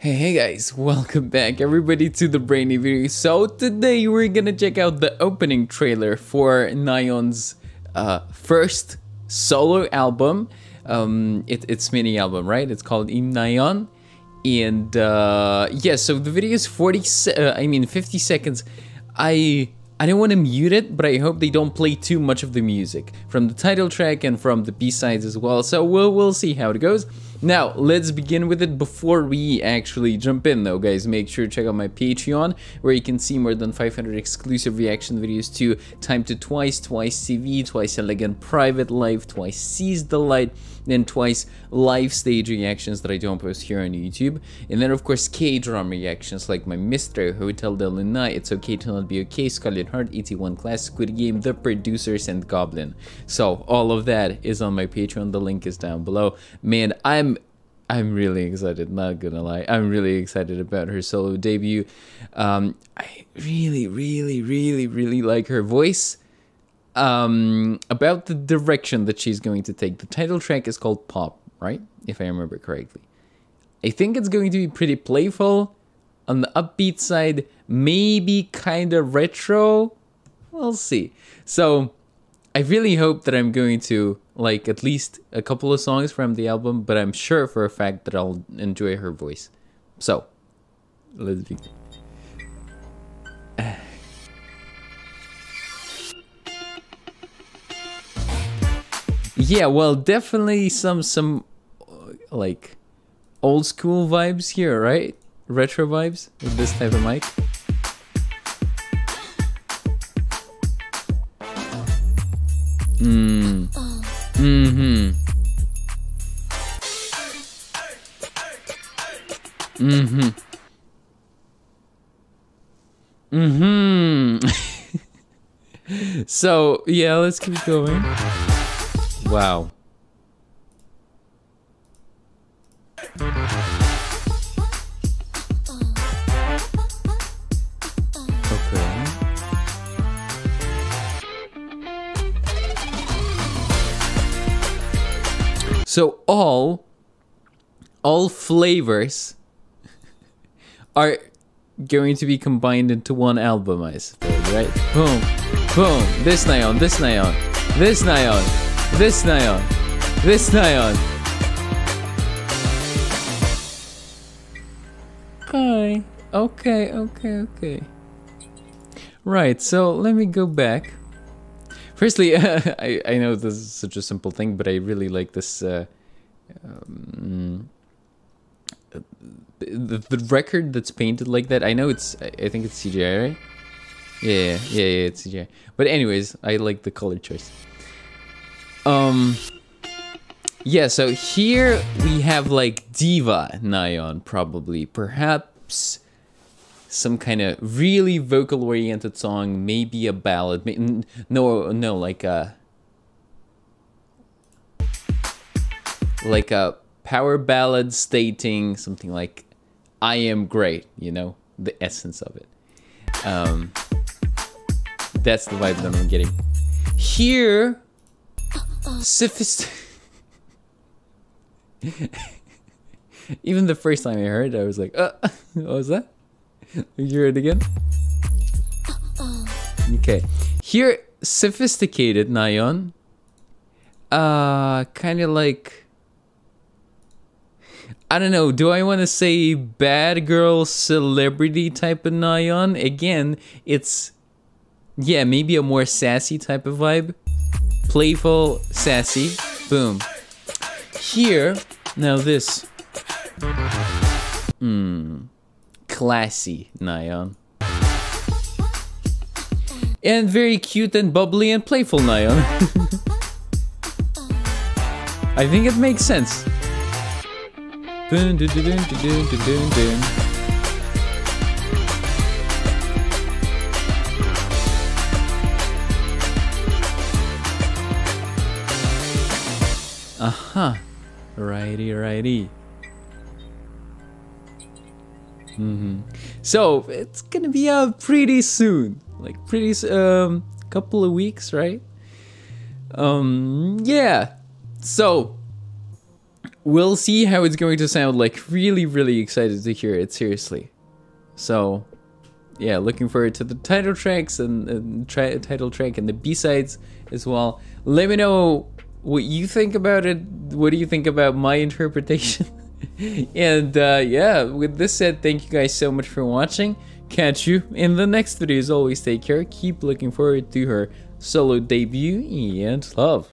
Hey, hey guys, welcome back everybody to the Brainy video. So today we're gonna check out the opening trailer for Nayeon's uh, first solo album. Um, it, it's mini album, right? It's called Im Nayeon. And uh, yeah, so the video is 40, uh, I mean 50 seconds. I I don't want to mute it, but I hope they don't play too much of the music from the title track and from the B-sides as well. So we'll we'll see how it goes. Now, let's begin with it before we actually jump in though, guys. Make sure to check out my Patreon, where you can see more than 500 exclusive reaction videos to Time to Twice, Twice TV, Twice Elegant Private Life, Twice Seize the Light, then twice live stage reactions that I don't post here on YouTube. And then of course K-drama reactions like my Mr. Hotel de Luna, It's Okay to Not Be Okay, Scarlet Heart, Itaewon Class, Squid Game, The Producers, and Goblin. So all of that is on my Patreon, the link is down below. Man, I'm I'm really excited, not gonna lie. I'm really excited about her solo debut. Um, I really, really, really, really like her voice. Um, about the direction that she's going to take. The title track is called Pop, right? If I remember correctly. I think it's going to be pretty playful. On the upbeat side, maybe kind of retro. We'll see. So, I really hope that I'm going to like at least a couple of songs from the album, but I'm sure for a fact that I'll enjoy her voice. So, let's begin. yeah, well, definitely some some uh, like old school vibes here, right? Retro vibes with this type of mic. Hmm. Mm. Mm-hmm. Mm-hmm. Mm-hmm. so yeah, let's keep going. Wow. So all all flavors are going to be combined into one album, I suppose, right? Boom, boom, this Nayeon, this Nayeon, this Nayeon, this Nayeon, this Nayeon. Okay, okay, okay, okay. Right, so let me go back. Firstly, I, I know this is such a simple thing, but I really like this. Uh, um, the, the record that's painted like that. I know it's. I think it's CGI, right? Yeah, yeah, yeah, it's CGI. But anyways, I like the color choice. Um. Yeah, so here we have like diva Nayeon, probably, perhaps some kind of really vocal oriented song, maybe a ballad. No, no, like a like a power ballad stating something like "I am great," you know, the essence of it. Um, that's the vibe that I'm getting. Here, sophisticated. Even the first time I heard it, I was like, uh, what was that? You hear it again? Okay. Here, sophisticated Nayeon. Uh, kind of like. I don't know. Do I want to say bad girl celebrity type of Nayeon? Again, it's. Yeah, maybe a more sassy type of vibe. Playful, sassy. Boom. Here, now this. Hmm classy, Nayeon. And very cute and bubbly and playful, Nayeon. I think it makes sense. Dun, dun. Righty, righty. Mm-hmm. So it's gonna be out pretty soon, like pretty um couple of weeks, right? Um, yeah. So we'll see how it's going to sound like. Really, really excited to hear it, seriously. So, yeah, looking forward to the title tracks and, and tra- title track and the B-sides as well. Let me know what you think about it. What do you think about my interpretation? and uh, yeah, with this said, thank you guys so much for watching. Catch you in the next video. As always, take care. Keep looking forward to her solo debut and love.